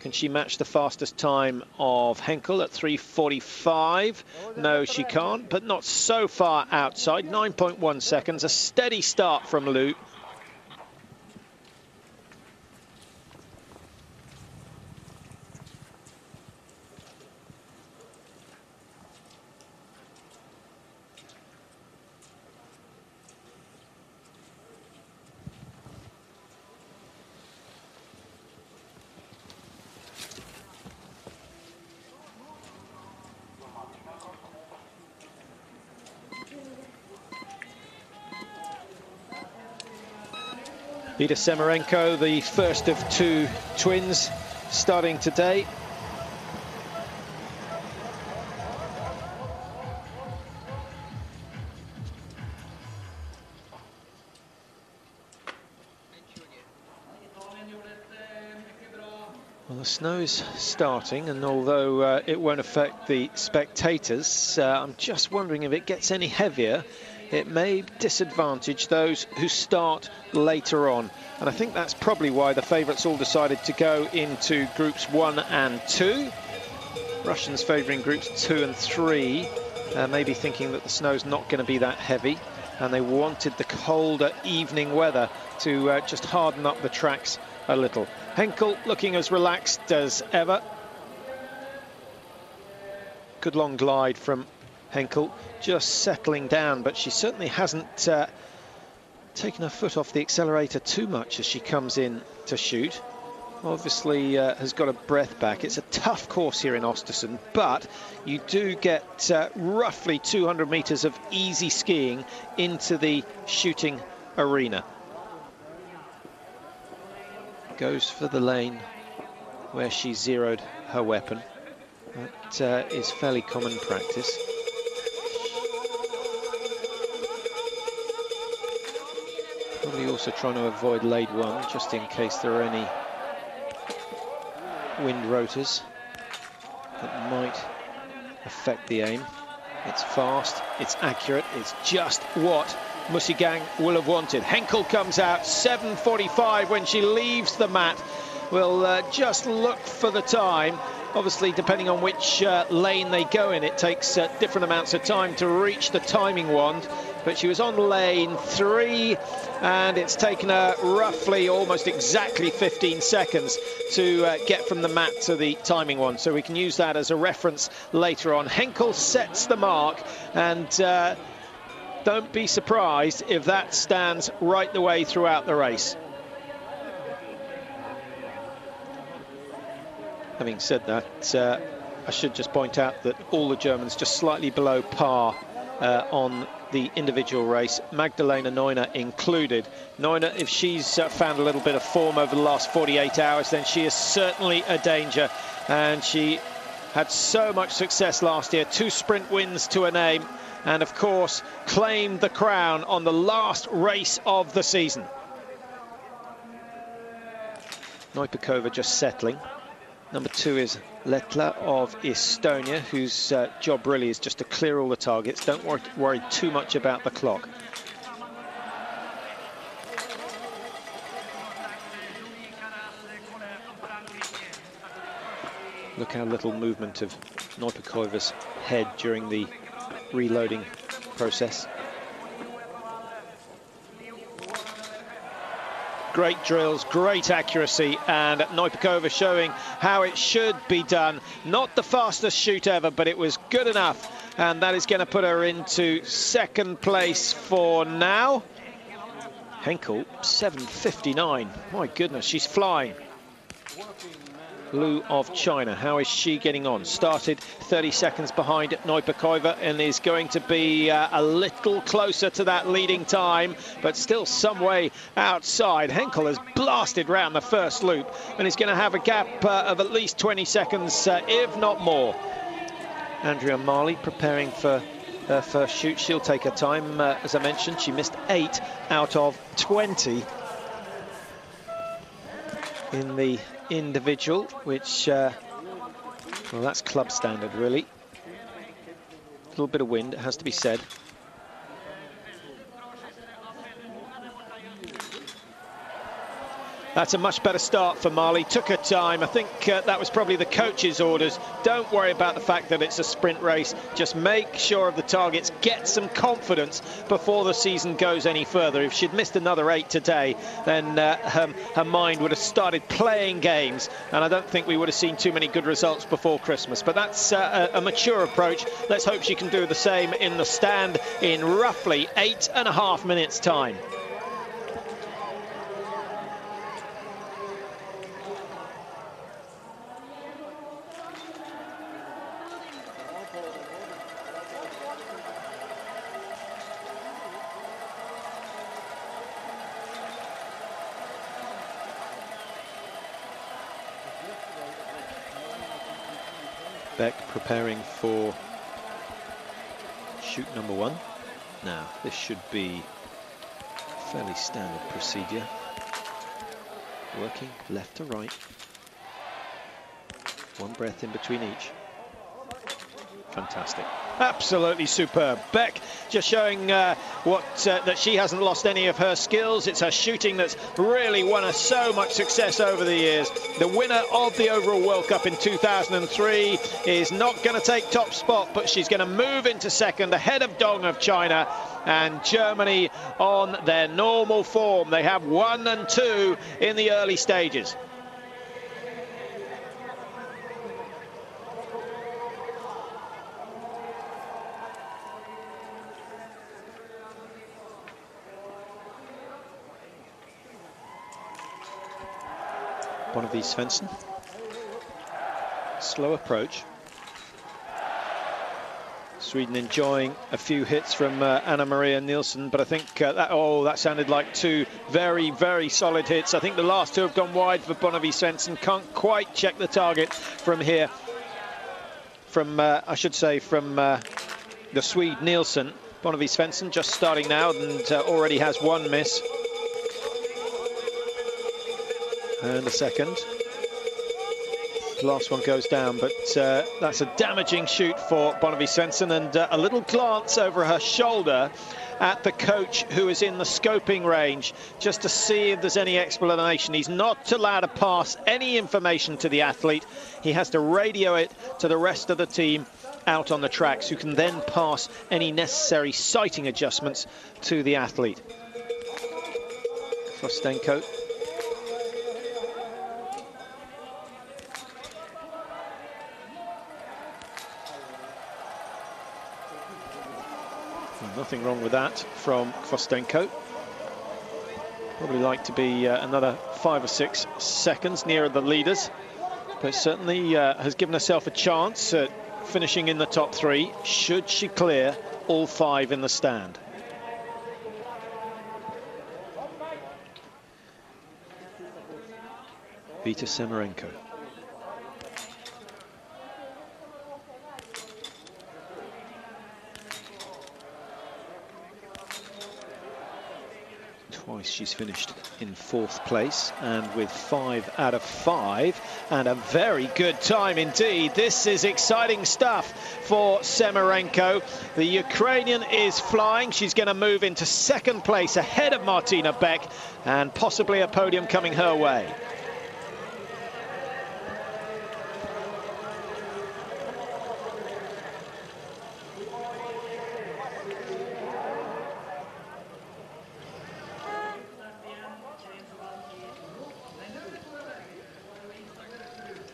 Can she match the fastest time of Henkel at 3.45? No, she can't, but not so far outside. 9.1 seconds, a steady start from Lu. Vita Semerenko, the first of two twins starting today. Well, the snow's starting, and although uh, it won't affect the spectators, uh, I'm just wondering if it gets any heavier it may disadvantage those who start later on. And I think that's probably why the favourites all decided to go into groups one and two. Russians favouring groups two and three, uh, maybe thinking that the snow's not going to be that heavy. And they wanted the colder evening weather to uh, just harden up the tracks a little. Henkel looking as relaxed as ever. Good long glide from Henkel just settling down, but she certainly hasn't uh, taken her foot off the accelerator too much as she comes in to shoot. Obviously uh, has got a breath back. It's a tough course here in Östersund, but you do get uh, roughly 200 metres of easy skiing into the shooting arena. Goes for the lane where she zeroed her weapon. That uh, is fairly common practice. Probably also trying to avoid lane one, just in case there are any wind rotors that might affect the aim. It's fast, it's accurate, it's just what Müssiggang will have wanted. Henkel comes out 7.45 when she leaves the mat. We'll uh, just look for the time. Obviously, depending on which uh, lane they go in, it takes uh, different amounts of time to reach the timing wand. But she was on lane three, and it's taken her roughly almost exactly 15 seconds to uh, get from the mat to the timing one So we can use that as a reference later on. Henkel sets the mark, and uh, don't be surprised if that stands right the way throughout the race. Having said that, uh, I should just point out that all the Germans just slightly below par uh, on the individual race, Magdalena Neuner included. Neuner, if she's uh, found a little bit of form over the last 48 hours, then she is certainly a danger. And she had so much success last year, two sprint wins to a name, and of course claimed the crown on the last race of the season. Neupokoeva just settling. Number two is Lehtla of Estonia, whose uh, job really is just to clear all the targets. Don't worry, worry too much about the clock. Look how little movement of Neupokoeva's head during the reloading process. Great drills, great accuracy, and Neupokoeva showing how it should be done. Not the fastest shoot ever, but it was good enough. And that is going to put her into second place for now. Henkel, 7.59. My goodness, she's flying. Lu of China. How is she getting on? Started 30 seconds behind Neupokoeva and is going to be uh, a little closer to that leading time, but still some way outside. Henkel has blasted round the first loop and is going to have a gap uh, of at least 20 seconds, uh, if not more. Andrea Marley preparing for her first shoot. She'll take her time. Uh, as I mentioned, she missed eight out of 20 in the individual, which, uh, well, that's club standard, really. A little bit of wind, it has to be said. That's a much better start for Mali. Took her time. I think uh, that was probably the coach's orders. Don't worry about the fact that it's a sprint race. Just make sure of the targets. Get some confidence before the season goes any further. If she'd missed another eight today, then uh, her, her mind would have started playing games. And I don't think we would have seen too many good results before Christmas. But that's uh, a, a mature approach. Let's hope she can do the same in the stand in roughly eight and a half minutes' time. Beck preparing for shoot number one. Now, this should be fairly standard procedure. Working left to right. One breath in between each. Fantastic. Absolutely superb. Beck just showing uh, what uh, that she hasn't lost any of her skills. It's her shooting that's really won her so much success over the years. The winner of the overall World Cup in 2003 is not going to take top spot, but she's going to move into second ahead of Dong of China and Germany on their normal form. They have one and two in the early stages. Bonnevie Svendsen. Slow approach. Sweden enjoying a few hits from uh, Anna Maria Nilsson, but I think uh, that, oh, that sounded like two very, very solid hits. I think the last two have gone wide for Bonnevie Svendsen. Can't quite check the target from here. From, uh, I should say, from uh, the Swede Nilsson. Bonnevie Svendsen just starting now and uh, already has one miss and a second. The last one goes down, but uh, that's a damaging shoot for Bonnevie Svendsen and uh, a little glance over her shoulder at the coach who is in the scoping range just to see if there's any explanation. He's not allowed to pass any information to the athlete. He has to radio it to the rest of the team out on the tracks who can then pass any necessary sighting adjustments to the athlete. Nothing wrong with that from Khvostenko. Probably like to be uh, another five or six seconds nearer the leaders, but certainly uh, has given herself a chance at finishing in the top three, should she clear all five in the stand. Vita Semerenko. Twice she's finished in fourth place and with five out of five and a very good time indeed. This is exciting stuff for Semerenko. The Ukrainian is flying. She's going to move into second place ahead of Martina Beck and possibly a podium coming her way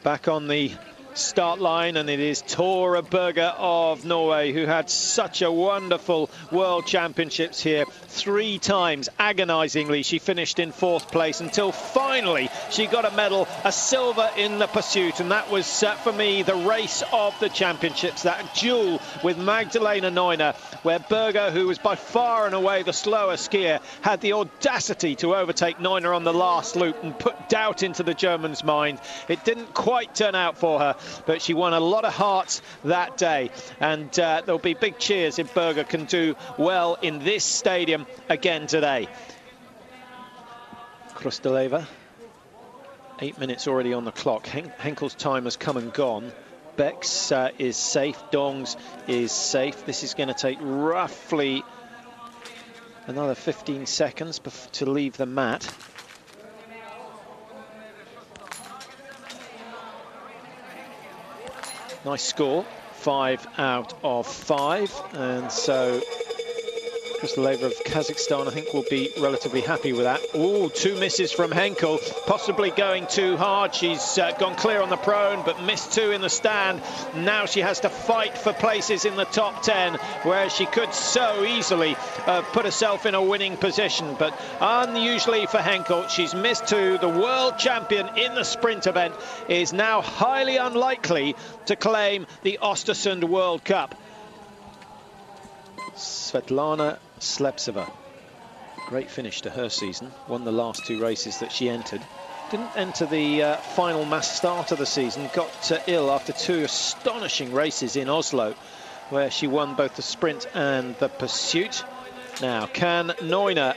back on the start line and it is Tora Berger of Norway who had such a wonderful World Championships here. Three times agonizingly she finished in fourth place until finally she got a medal a silver in the pursuit. And that was uh, for me the race of the championships that duel with Magdalena Neuner where Berger who was by far and away the slower skier had the audacity to overtake Neuner on the last loop and put doubt into the German's mind. It didn't quite turn out for her but she won a lot of hearts that day. And uh, there'll be big cheers if Berger can do well in this stadium again today. Khrustaleva, eight minutes already on the clock. Hen Henkel's time has come and gone. Beck's uh, is safe, Dong's is safe. This is going to take roughly another 15 seconds to leave the mat. Nice score, five out of five. And so Khrustaleva of Kazakhstan, I think, will be relatively happy with that. Oh, two misses from Henkel, possibly going too hard. She's uh, gone clear on the prone, but missed two in the stand. Now she has to fight for places in the top 10, where she could so easily uh, put herself in a winning position. But unusually for Henkel, she's missed two. The world champion in the sprint event is now highly unlikely to claim the Ostersund World Cup. Svetlana Sleptsova. Great finish to her season. Won the last two races that she entered. Didn't enter the uh, final mass start of the season. Got uh, ill after two astonishing races in Oslo, where she won both the sprint and the pursuit. Now, can Neuner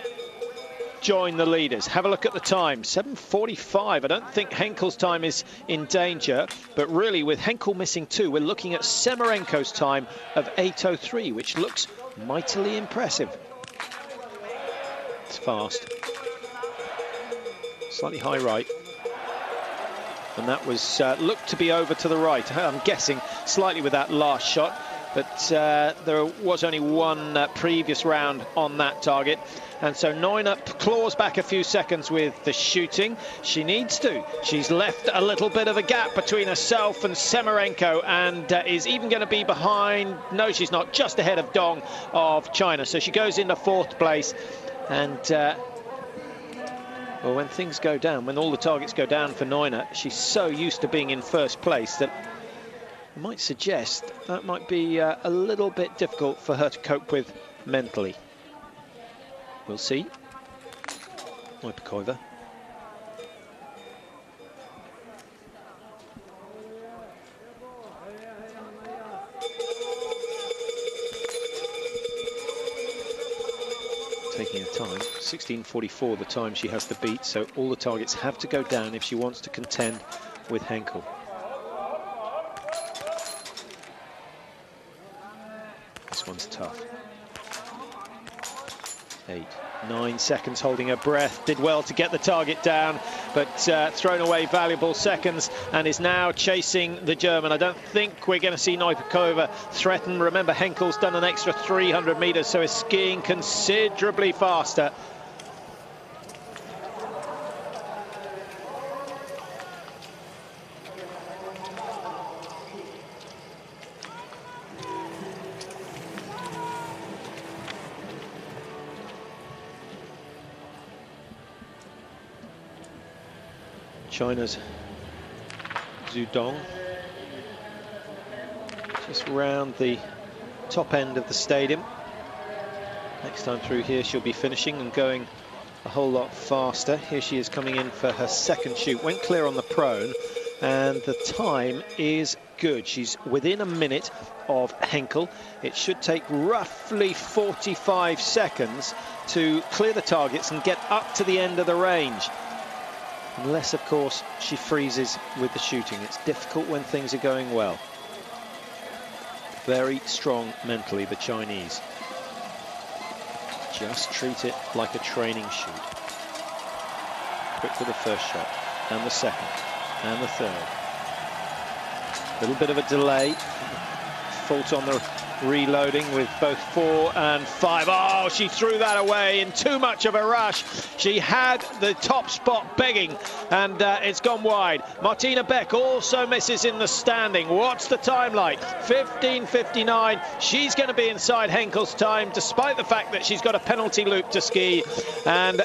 join the leaders. Have a look at the time, 7.45. I don't think Henkel's time is in danger, but really with Henkel missing two, we're looking at Semerenko's time of 8.03, which looks mightily impressive. It's fast. Slightly high right. And that was uh, looked to be over to the right. I'm guessing slightly with that last shot, but uh, there was only one uh, previous round on that target. And so Neuner claws back a few seconds with the shooting. She needs to. She's left a little bit of a gap between herself and Semerenko and uh, is even going to be behind. No, she's not. Just ahead of Dong of China. So she goes into fourth place. And uh, well, when things go down, when all the targets go down for Neuner, she's so used to being in first place that I might suggest that might be uh, a little bit difficult for her to cope with mentally. We'll see. Ojpakova. Taking her time, 16.44 the time she has to beat, so all the targets have to go down if she wants to contend with Henkel. One's tough eight, nine seconds holding her breath. Did well to get the target down, but uh, thrown away valuable seconds and is now chasing the German. I don't think we're going to see Ojpakova threaten. Remember, Henkel's done an extra 300 metres, so is skiing considerably faster. China's Zhu Dong. Just round the top end of the stadium. Next time through here she'll be finishing and going a whole lot faster. Here she is coming in for her second shoot. Went clear on the prone and the time is good. She's within a minute of Henkel. It should take roughly 45 seconds to clear the targets and get up to the end of the range. Unless, of course, she freezes with the shooting. It's difficult when things are going well. Very strong mentally, the Chinese. Just treat it like a training shoot. Quick with the first shot, and the second, and the third. A little bit of a delay. Fault on the reloading with both four and five. Oh, she threw that away in too much of a rush. She had the top spot begging, and uh, it's gone wide. Martina Beck also misses in the standing. What's the time like? 15.59. She's going to be inside Henkel's time, despite the fact that she's got a penalty loop to ski. And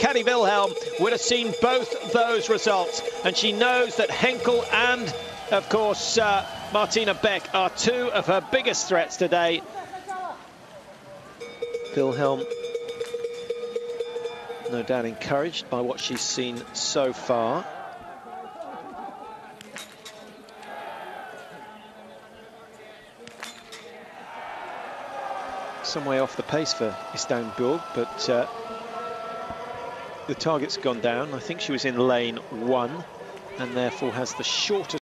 Kati Wilhelm would have seen both those results, and she knows that Henkel and, of course, uh, Martina Beck are two of her biggest threats today. Wilhelm, no doubt encouraged by what she's seen so far. Some way off the pace for Istanbul, but uh, the target's gone down. I think she was in lane one and therefore has the shortest